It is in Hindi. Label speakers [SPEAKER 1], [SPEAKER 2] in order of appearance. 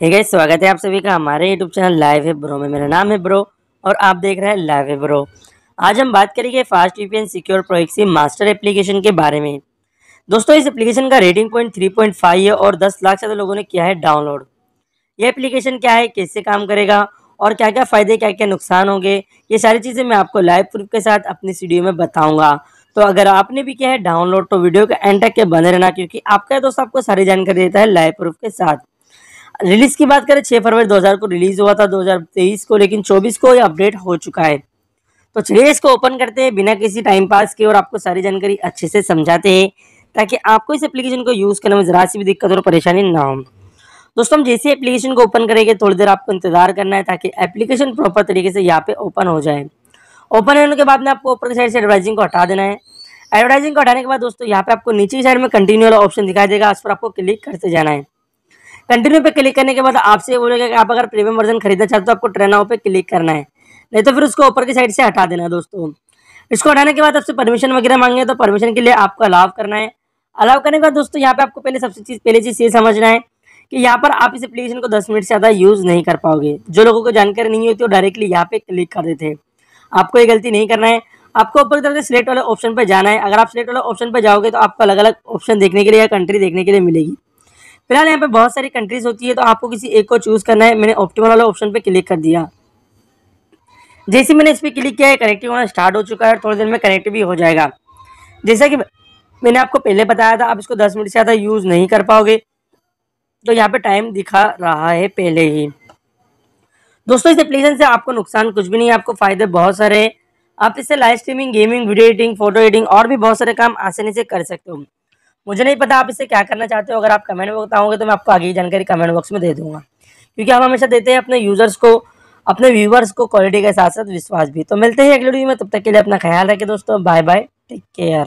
[SPEAKER 1] है स्वागत है आप सभी का हमारे यूट्यूब चैनल लाइव है ब्रो में। मेरा नाम है ब्रो और आप देख रहे हैं लाइव है ब्रो आज हम बात करेंगे fast VPN secure proxy master application के बारे में। दोस्तों, इस एप्लीकेशन का rating point three point five है और दस लाख से लोगों ने किया है डाउनलोड ये एप्लीकेशन क्या है, कैसे काम करेगा और क्या क्या फ़ायदे क्या क्या नुकसान होंगे, ये सारी चीज़ें मैं आपको लाइव प्रूफ के साथ अपनी वीडियो में बताऊँगा। तो अगर आपने भी किया है डाउनलोड तो वीडियो का एंड तक के बने रहना, क्योंकि आपका दोस्त आपको सारी जानकारी देता है लाइव प्रूफ के साथ। रिलीज़ की बात करें, छह फरवरी 2000 को रिलीज़ हुआ था 2023 को, लेकिन 24 को ये अपडेट हो चुका है। तो चलिए इसको ओपन करते हैं बिना किसी टाइम पास के और आपको सारी जानकारी अच्छे से समझाते हैं, ताकि आपको इस एप्लीकेशन को यूज़ करने में ज़रा सी भी दिक्कत और परेशानी ना हो। दोस्तों, हम जैसे एप्लीकेशन को ओपन करेंगे, थोड़ी देर आपको इंतज़ार करना है, ताकि एप्लीकेशन प्रॉपर तरीके से यहाँ पे ओपन हो जाए। ओपन होने के बाद में आपको ऊपर की साइड से एडवर्टाइजिंग को हटा देना है। एडवर्टाइजिंग को हटाने के बाद दोस्तों, यहाँ पे आपको नीचे की साइड में कंटिन्यू वाला ऑप्शन दिखाई देगा, उस पर आपको क्लिक करते जाना है। कंटिन्यू पे क्लिक करने के बाद आपसे बोलेगा कि आप अगर प्रीमियम वर्जन खरीदना चाहते हो तो आपको ट्रेन नाउ पे क्लिक करना है। नहीं तो फिर उसको ऊपर की साइड से हटा देना है दोस्तों। इसको हटाने के बाद आपसे परमिशन वगैरह मांगे तो परमिशन के लिए आपको अलाव करना है। अलाव करने के बाद दोस्तों यहाँ पे आपको पहले सबसे चीज़, पहले चीज़ ये समझना है कि यहाँ पर आप इस एप्लीकेशन को दस मिनट से ज़्यादा यूज़ नहीं कर पाओगे। जो लोगों को जानकारी नहीं होती वो डायरेक्टली यहाँ पे क्लिक कर देते आपको ये गलती नहीं करना है। आपको ऊपर की तरफ़ से सिलेक्ट वाले ऑप्शन पर जाना है। अगर आप सिलेक्ट वाले ऑप्शन पर जाओगे तो आपको अलग अलग ऑप्शन देखने के लिए या कंट्री देखने के लिए मिलेगी। फ़िलहाल यहाँ पे बहुत सारी कंट्रीज़ होती है तो आपको किसी एक को चूज़ करना है। मैंने ऑप्टिमल वाला ऑप्शन पे क्लिक कर दिया। जैसे मैंने इस पर क्लिक किया है कनेक्टिव होना स्टार्ट हो चुका है और थोड़ी देर में कनेक्ट भी हो जाएगा। जैसा कि मैंने आपको पहले बताया था, आप इसको दस मिनट से ज़्यादा यूज़ नहीं कर पाओगे। तो यहाँ पे टाइम दिखा रहा है पहले ही। दोस्तों, इस एप्लीकेशन से आपको नुकसान कुछ भी नहीं है, आपको फ़ायदे बहुत सारे हैं। आप इससे live streaming gaming video editing photo editing और भी बहुत सारे काम आसानी से कर सकते हो। मुझे नहीं पता आप इसे क्या करना चाहते हो। अगर आप कमेंट में बताओगे तो मैं आपको आगे की जानकारी कमेंट बॉक्स में दे दूँगा। क्योंकि हम हमेशा देते हैं अपने यूज़र्स को, अपने व्यूवर्स को क्वालिटी के साथ साथ विश्वास भी। तो मिलते हैं अगले वीडियो में। तब तक के लिए अपना ख्याल रखें दोस्तों। Bye bye take care